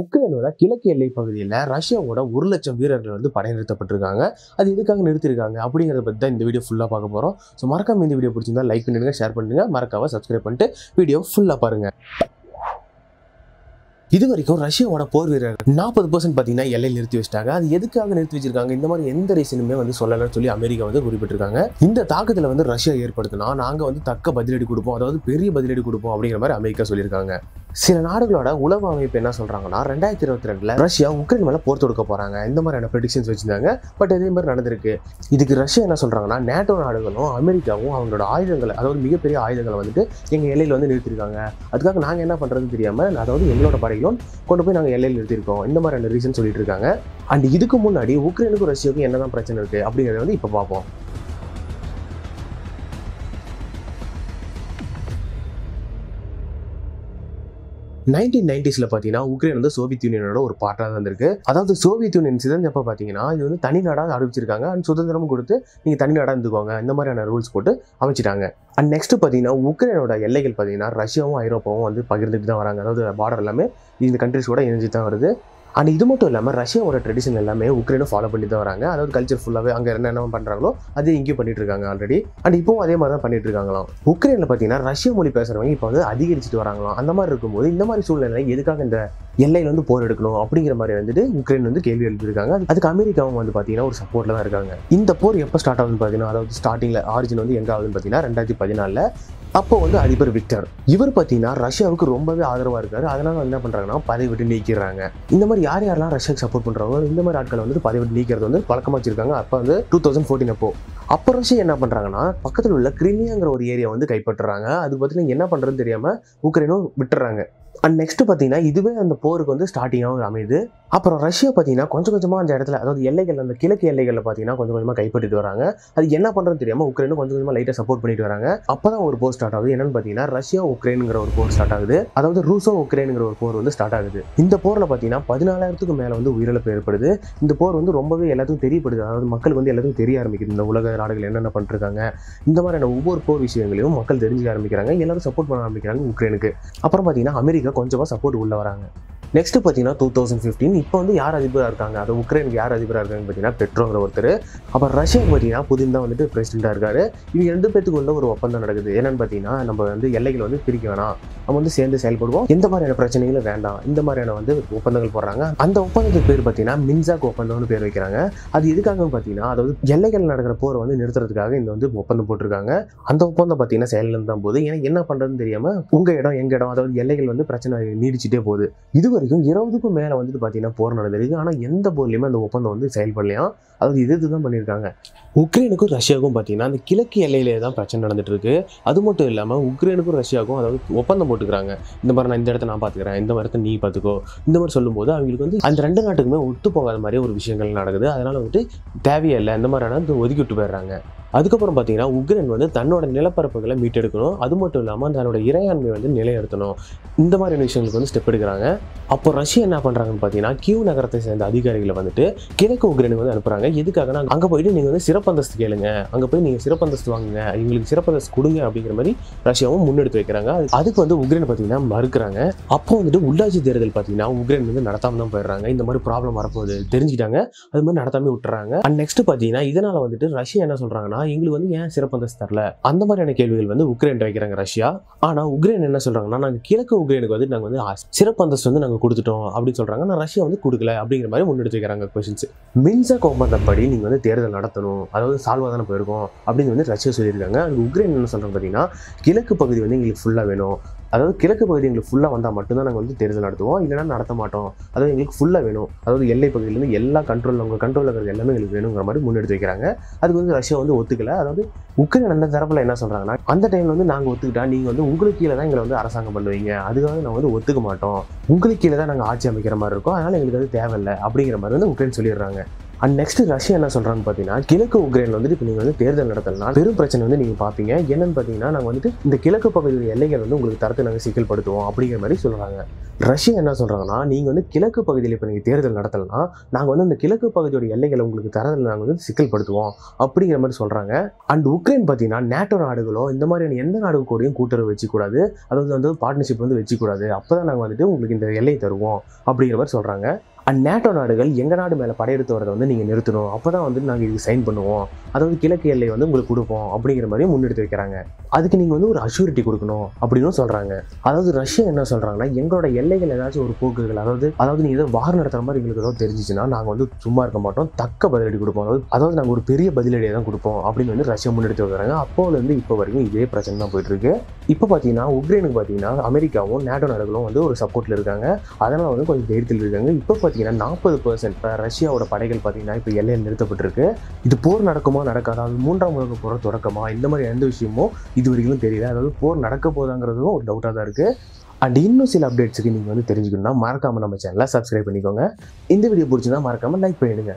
உக்ரைனோட கிழக்கு எல்லை பகுதியில் ரஷ்யாவோட ஒரு லட்சம் வீரர்கள் வந்து படை நிறுத்தப்பட்டிருக்காங்க. அது எதுக்காக நிறுத்திருக்காங்க? அப்படிங்கிறத பற்றி தான் இந்த வீடியோ ஃபுல்லாக பார்க்க போகிறோம் ஸோ மறக்காம இந்த வீடியோ பிடிச்சிருந்தா லைக் பண்ணிடுங்க ஷேர் பண்ணுங்க. மறக்காம சப்ஸ்கிரைப் பண்ணிட்டு வீடியோ ஃபுல்லாக பாருங்க. இது வரைக்கும் ரஷ்யாவோட போர் வீரர்கள் நாற்பது பர்சன்ட் பார்த்தீங்கன்னா எல்லையில் நிறுத்தி வச்சிட்டாங்க. அது எதுக்காக நிறுத்தி வச்சிருக்காங்க? இந்த மாதிரி எந்த ரீசனுமே வந்து சொல்லலைன்னு சொல்லி அமெரிக்கா வந்து குறிப்பிட்டிருக்காங்க. இந்த தாக்கத்தில் வந்து ரஷ்யா ஏற்படுத்தினா நாங்கள் வந்து தக்க பதிலடி கொடுப்போம். அதாவது பெரிய பதிலடி கொடுப்போம் அப்படிங்கிற மாதிரி அமெரிக்கா சொல்லியிருக்காங்க. சில நாடுகளோட உளவு அமைப்பு என்ன சொல்றாங்கன்னா ரெண்டாயிரத்தி இருபத்தி ரெண்டுல ரஷ்யா உக்ரைன் மேல போர் தொடுக்க போறாங்க. இந்த மாதிரியான ப்ரெடிக்ஷன்ஸ் வச்சிருந்தாங்க. பட் இதே மாதிரி நடந்திருக்கு. இதுக்கு ரஷ்யா என்ன சொல்றாங்கன்னா நேட்டோ நாடுகளும் அமெரிக்காவும் அவங்களோட ஆயுதங்களை அதாவது மிகப்பெரிய ஆயுதங்களை வந்துட்டு எங்க எல்லையில வந்து நிறுத்திருக்காங்க. அதுக்காக நாங்க என்ன பண்றதுன்னு தெரியாம அதாவது எங்களோட படைகளும் கொண்டு போய் நாங்க எல்லையில் நிறுத்திருக்கோம் இந்த மாதிரியான ரீசன் சொல்லிட்டு இருக்காங்க. அண்ட் இதுக்கு முன்னாடி உக்ரைனுக்கும் ரஷ்யாவுக்கும் என்னதான் பிரச்சனை இருக்கு அப்படிங்கறத வந்து இப்ப பார்ப்போம். நைன்டீன் நைன்டிஸில் பார்த்தீங்கன்னா உக்ரைன் வந்து சோவியத் யூனியனோட ஒரு பார்ட்டாக தான் இருந்திருக்கு அதாவது சோவியத் யூனியன் சிதந்த எப்போ பார்த்தீங்கன்னா இது வந்து தனி நாடாக அறிவிச்சிருக்காங்க. அண்ட் சுதந்திரமும் கொடுத்து நீங்கள் தனி நாடாக இருந்துக்கோங்க. இந்த மாதிரியான ரூல்ஸ் போட்டு அமைச்சிட்டாங்க. அண்ட் நெக்ஸ்ட் பார்த்தீங்கன்னா உக்ரைனோட எல்லைகள் பார்த்தீங்கன்னா ரஷ்யாவும் ஐரோப்பாவும் வந்து பகிர்ந்துட்டு தான் வராங்க. அதாவது பார்டர் எல்லாமே இந்த கண்ட்ரிஸோட கூட இணைஞ்சு தான் வருது. அண்ட் இது மட்டும் இல்லாமல் ரஷ்யாவோட ட்ரெடிஷன் எல்லாமே உக்ரைனும் ஃபாலோ பண்ணி தான் வராங்க. அதாவது கல்ச்சர் ஃபுல்லாகவே அங்கே என்ன என்ன பண்ணுறாங்களோ அதே இங்கேயும் பண்ணிட்டு இருக்காங்க ஆல்ரெடி அண்ட் இப்போவும் அதே மாதிரி தான் பண்ணிட்டு இருக்காங்களாம். உக்ரைனில் பார்த்தீங்கன்னா ரஷ்ய மொழி பேசுகிறவங்க இப்போ வந்து அதிகரிச்சுட்டு வராங்களாம். அந்த மாதிரி இருக்கும்போது இந்த மாதிரி சூழ்நிலை எதுக்காக இந்த எல்லையில் வந்து போர் எடுக்கணும் அப்படிங்கிற மாதிரி வந்துட்டு உக்ரைன் வந்து கேள்வி எழுப்பியிருக்காங்க. அதுக்கு அமெரிக்காவும் வந்து பார்த்தீங்கன்னா ஒரு சப்போர்ட்டில் தான் இருக்காங்க. இந்த போர் எப்போ ஸ்டார்ட் ஆகுதுன்னு பார்த்தீங்கன்னா அதாவது ஸ்டார்டிங்கில் ஆரிஜின் வந்து எங்கே ஆகுதுன்னு பார்த்தீங்கன்னா ரெண்டாயிரத்தி பதினாலில் அப்போ வந்து அதிபர் விக்டர். இவர் பார்த்தீங்கன்னா ரஷ்யாவுக்கு ரொம்பவே ஆதரவாக இருக்காரு. அதனால என்ன பண்ணுறாங்கன்னா பதவி விட்டு நீக்கிறாங்க. இந்த மாதிரி யார் யாரெல்லாம் ரஷ்யாவுக்கு சப்போர்ட் பண்ணுறாங்க இந்த மாதிரி ஆட்களை வந்து பதவி விட்டு நீக்கிறது வந்து பழக்கமாக வச்சிருக்காங்க. அப்போ வந்து டூ தௌசண்ட் ஃபோர்டீன் அப்போ. அப்போ ரஷ்யா என்ன பண்ணுறாங்கன்னா பக்கத்தில் உள்ள கிரிமியாங்கிற ஒரு ஏரியா வந்து கைப்பற்றுறாங்க. அது பார்த்தீங்கன்னா என்ன பண்ணுறதுன்னு தெரியாமல் உக்ரைனும் விட்டுறாங்க. அண்ட் நெக்ஸ்ட் பார்த்தீங்கன்னா இதுவே அந்த போருக்கு வந்து ஸ்டார்டிங்காகவும் அமையுது. அப்புறம் ரஷ்யா பார்த்தீங்கன்னா கொஞ்சம் கொஞ்சமாக அந்த இடத்துல அதாவது எல்லைகள் அந்த கிழக்கு எல்லைகளில் பார்த்தீங்கன்னா கொஞ்சம் கொஞ்சமாக கைப்பற்றிட்டு வராங்க. அது என்ன பண்ணுறது தெரியாமல் உக்ரைனும் கொஞ்சம் கொஞ்சமாக லைட்டாக சப்போர்ட் பண்ணிட்டு வராங்க. அப்போ தான் ஒரு போர் ஸ்டார்ட் ஆகுது. என்னன்னு பார்த்தீங்கன்னா ரஷ்யா உக்ரைனுங்கிற ஒரு போர் ஸ்டார்ட் ஆகுது. அதாவது ரூசோ உக்ரைனுங்கிற ஒரு போர் வந்து ஸ்டார்ட் ஆகுது. இந்த போரில் பார்த்தீங்கன்னா பதினாலாயிரத்துக்கு மேலே வந்து உயிரிழப்பு ஏற்படுது. இந்த போர் வந்து ரொம்பவே எல்லாத்துக்கும் தெரியப்படுது. அதாவது மக்களுக்கு வந்து எல்லாத்துக்கும் தெரிய ஆரம்பிக்குது. இந்த உலக நாடுகள் என்னென்ன பண்ணிருக்காங்க? இந்த மாதிரியான ஒவ்வொரு போர் விஷயங்களையும் மக்கள் தெரிஞ்சுக்க ஆரம்பிக்கிறாங்க. எல்லாரும் சப்போர்ட் பண்ண ஆரம்பிக்கிறாங்க உக்ரைனுக்கு. அப்புறம் பார்த்தீங்கன்னா அமெரிக்கா கொஞ்சமாக சப்போர்ட் உள்ளே வராங்க. நெக்ஸ்ட் பார்த்தீங்கன்னா டூ தௌசண்ட் ஃபிஃப்டீன் இப்போ வந்து யார் அதிபராக இருக்காங்க? அது உக்ரைனுக்கு யார் அதிபராக இருக்காங்கன்னு பார்த்தீங்கன்னா பெட்ரோங்கிற ஒருத்தர். அப்புறம் ரஷ்யா பார்த்தீங்கன்னா புதின் தான் வந்துட்டு பிரசிடென்ட்டாக இருக்காரு. இவங்க ரெண்டு பேத்துக்குள்ள ஒரு ஒப்பந்தம் நடக்குது. என்னன்னு பார்த்தீங்கன்னா நம்ம வந்து எல்லைகள் வந்து பிரிக்க வேணாம். நம்ம வந்து சேர்ந்து செயல்படுவோம். எந்த மாதிரியான பிரச்சனைகளும் வேண்டாம். இந்த மாதிரியான வந்து ஒப்பந்தங்கள் போடுறாங்க. அந்த ஒப்பந்தத்துக்கு பேர் பார்த்தீங்கன்னா மின்சாக் ஒப்பந்தம்னு பேர் வைக்கிறாங்க. அது எதுக்காக பார்த்தீங்கன்னா அதாவது எல்லைகள் நடக்கிற போரை வந்து நிறுத்துறதுக்காக இந்த வந்து ஒப்பந்தம் போட்டிருக்காங்க. அந்த ஒப்பந்தம் பார்த்தீங்கன்னா செயலில் தான் போகுது. ஏன்னா என்ன பண்ணுறதுன்னு தெரியாமல் உங்கள் இடம் எங்கள் இடம் அதாவது எல்லைகள் வந்து பிரச்சனை நீடிச்சிட்டே போகுது. இதுவரை வரைக்கும் இருபதுக்கும் மேலே வந்துட்டு பார்த்தீங்கன்னா போர் நடந்திருக்கு. ஆனால் எந்த போர்லையுமே அந்த ஒப்பந்தம் வந்து செயல்படலையா? அதாவது இது இதுதான் பண்ணியிருக்காங்க. உக்ரைனுக்கும் ரஷ்யாவுக்கும் பார்த்தீங்கன்னா அந்த கிழக்கு எல்லையிலே தான் பிரச்சனை நடந்துட்டு இருக்கு அது மட்டும் இல்லாமல் உக்ரைனுக்கும் ரஷ்யாவுக்கும் அதாவது ஒப்பந்தம் போட்டுக்கிறாங்க. இந்த மாதிரி நான் இந்த இடத்த நான் பார்த்துக்கிறேன் இந்த மாதிரி நீ பார்த்துக்கோ இந்த மாதிரி சொல்லும்போது அவங்களுக்கு வந்து அந்த ரெண்டு நாட்டுக்குமே ஒத்து போகாத மாதிரி ஒரு விஷயங்கள் நடக்குது. அதனால் வந்துட்டு தேவையே இல்லை. இந்த மாதிரியான வந்து ஒதுக்கி விட்டு போயிடுறாங்க. அதுக்கப்புறம் பார்த்தீங்கன்னா உக்ரைன் வந்து தன்னோட நிலப்பரப்புகளை மீட்டெடுக்கணும். அது மட்டும் இல்லாமல் தன்னோட இறையாண்மை வந்து நிலைநிறுத்தணும். இந்த மாதிரியான விஷயங்களுக்கு வந்து ஸ்டெப் எடுக்கிறாங்க. அப்போ ரஷ்யா என்ன பண்ணுறாங்கன்னு பார்த்தீங்கன்னா கியூ நகரத்தை சேர்ந்த அதிகாரிகளை வந்துட்டு கிழக்கு உக்ரைனுக்கு வந்து அனுப்புகிறாங்க எதுக்காகனா அங்கே போயிட்டு நீங்கள் வந்து சிறப்பந்தஸ்து கேளுங்க. அங்கே போய் நீங்கள் சிறப்பந்தஸ்து வாங்குங்க. எங்களுக்கு சிறப்பந்தஸ்து கொடுங்க அப்படிங்கிற மாதிரி ரஷ்யாவும் முன்னெடுத்து வைக்கிறாங்க. அதுக்கு வந்து உக்ரைன் பார்த்தீங்கன்னா மறுக்கிறாங்க. அப்போ வந்துட்டு உள்ளாட்சி தேர்தல் பார்த்தீங்கன்னா உக்ரைன் வந்து நடத்தாம தான் போயிடுறாங்க. இந்த மாதிரி ப்ராப்ளம் வரப்போகுது. தெரிஞ்சுக்கிட்டாங்க. அது மாதிரி நடத்தாமே விட்டுறாங்க. அண்ட் நெக்ஸ்ட் பார்த்தீங்கன்னா இதனால் வந்துட்டு ரஷ்யா என்ன சொல்கிறாங்கன்னா சொல்றாங்கன்னா எங்களுக்கு வந்து ஏன் சிறப்பந்தஸ்து தரல? அந்த மாதிரியான கேள்விகள் வந்து உக்ரைன் வைக்கிறாங்க ரஷ்யா. ஆனால் உக்ரைன் என்ன சொல்கிறாங்கன்னா நாங்கள் கிழக்கு உக்ரைனுக்கு வந்து நாங்கள் வந்து சிறப்பு அந்தஸ்து வந்து நாங்கள் கொடுத்துட்டோம் அப்படின்னு சொல்கிறாங்க ஆனால் ரஷ்யா வந்து கொடுக்கல அப்படிங்கிற மாதிரி முன்னெடுத்து வைக்கிறாங்க கொஷின்ஸ் மின்சாக் ஒப்பந்தப்படி நீங்கள் வந்து தேர்தல் நடத்தணும் அதாவது சால்வா தானே போயிருக்கோம் அப்படின்னு வந்து ரஷ்யா சொல்லியிருக்காங்க. அது உக்ரைன் என்ன சொல்கிறாங்க பார்த்தீங்கன்னா கிழக்கு பகுதி வந்து எங்களுக்கு ஃபுல்லாக வேணும். அதாவது கிழக்கு பகுதி எங்களுக்கு ஃபுல்லாக வந்தால் மட்டும்தான் நாங்கள் வந்து தேர்தல் நடத்துவோம். இல்லைன்னா நடத்த மாட்டோம். அதாவது எங்களுக்கு ஃபுல்லாக வேணும். அதாவது எல்லை பகுதியிலேருந்து எல்லா கண்ட்ரோலில் உங்கள் கண்ட்ரோலில் இருக்கிற எல்லாமே எங்களுக்கு வேணுங்கிற மாதிரி முன்னெடுத்து வைக்கிறாங்க. அதுக்கு வந்து ரஷ்யா வந்து ஒத்துக்கல. அதாவது உக்ரைன் அந்த தரப்பில் என்ன சொல்கிறாங்கன்னா அந்த டைமில் வந்து நாங்கள் ஒத்துக்கிட்டா நீங்கள் வந்து உங்களுக்கு கீழே தான் எங்களை வந்து அரசாங்கம் பண்ணுவீங்க. அதுக்காக நாங்கள் வந்து ஒத்துக்க மாட்டோம். உங்களுக்கு கீழே தான் நாங்கள் ஆட்சி அமைக்கிற மாதிரி இருக்கோம். அதனால் எங்களுக்கு அது தேவையில்லை அப்படிங்கிற மாதிரி வந்து உக்ரைன் சொல்லிடுறாங்க. அண்ட் நெக்ஸ்ட் ரஷ்யா என்ன சொல்றாங்கன்னு பார்த்தீங்கன்னா கிழக்கு உக்ரைன்ல வந்துட்டு இப்போ நீங்கள் வந்து தேர்தல் நடத்தலாம் பெரும் பிரச்சனை வந்து நீங்கள் பார்ப்பீங்க. என்னன்னு பார்த்தீங்கன்னா நாங்கள் வந்துட்டு இந்த கிழக்கு பகுதியில் எல்லைகள் வந்து உங்களுக்கு தரத்தை நாங்கள் சிக்கல்படுத்துவோம் அப்படிங்கிற மாதிரி சொல்றாங்க. ரஷ்யா என்ன சொல்றாங்கன்னா நீங்கள் வந்து கிழக்கு பகுதியில் இப்போ நீங்கள் தேர்தல் நடத்தலனா நாங்கள் வந்து அந்த கிழக்கு பகுதியோட எல்லைகளை உங்களுக்கு தரதில் நாங்கள் வந்து சிக்கல்படுத்துவோம் அப்படிங்கிற மாதிரி சொல்றாங்க. அண்ட் உக்ரைன் பார்த்தீங்கன்னா நேட்டோ நாடுகளோ இந்த மாதிரியான எந்த நாடு கூடயும் கூட்டுறவு வச்சுக்கூடாது. அதாவது வந்து பார்ட்னர்ஷிப் வந்து வச்சுக்கூடாது. அப்போ தான் நாங்கள் வந்துட்டு உங்களுக்கு இந்த எல்லையை தருவோம் அப்படிங்கிற மாதிரி சொல்கிறாங்க அண்ட் நேட்டோ நாடுகள் எங்கள் நாடு மேலே படையெடுத்து வரதை வந்து நீங்கள் நிறுத்தணும். அப்போ தான் வந்து நாங்கள் இதுக்கு சைன் பண்ணுவோம். அதாவது கிழக்கு எல்லை வந்து உங்களுக்கு கொடுப்போம் அப்படிங்கிற மாதிரி முன்னெடுத்து வைக்கிறாங்க. அதுக்கு நீங்கள் வந்து ஒரு அஷூரிட்டி கொடுக்கணும் அப்படின்னு சொல்கிறாங்க அதாவது ரஷ்யா என்ன சொல்கிறாங்கன்னா எங்களோட எல்லைகள் ஏதாச்சும் ஒரு போக்குகள் அதாவது அதாவது நீங்கள் ஏதோ வார் நடத்துகிற மாதிரி எங்களுக்கு ஏதாவது தெரிஞ்சிச்சுன்னா நாங்கள் வந்து சும்மா இருக்க மாட்டோம். தக்க பதிலடி கொடுப்போம். அதாவது அதாவது நாங்கள் ஒரு பெரிய பதிலடியை தான் கொடுப்போம் அப்படின்னு வந்து ரஷ்யா முன்னெடுத்து வைக்கிறாங்க. அப்போலேருந்து இப்போ வரைக்கும் இதே பிரச்சனை தான் போயிட்டுருக்கு. இப்போ பார்த்தீங்கன்னா உக்ரைனுக்கு பார்த்தீங்கன்னா அமெரிக்காவும் நேட்டோ நாடுகளும் வந்து ஒரு சப்போர்ட்டில் இருக்காங்க. அதனால் வந்து கொஞ்சம் தைரியத்தில் இருக்காங்க. இப்போ பார்த்தீங்கன்னா நாற்பது பர்சன்ட் இப்போ ரஷ்யாவோட படைகள் பார்த்தீங்கன்னா இப்போ எல்லையில் நிறுத்தப்பட்டிருக்கு. இது போர் நடக்குமா நடக்காதா? அது மூன்றாம் உலக போகிற தொடக்கமா? இந்த மாதிரி எந்த விஷயமும் இது வரைக்கும் தெரியல. அதாவது போர் நடக்க போதாங்கிறதும் ஒரு டவுட்டாக தான் இருக்குது அண்ட் இன்னும் சில அப்டேட்ஸுக்கு நீங்கள் வந்து தெரிஞ்சுக்கணும்னா மறக்காமல் நம்ம சேனலை சப்ஸ்கிரைப் பண்ணிக்கோங்க. இந்த வீடியோ பிடிச்சிருந்தா மறக்காமல் லைக் பண்ணிவிடுங்க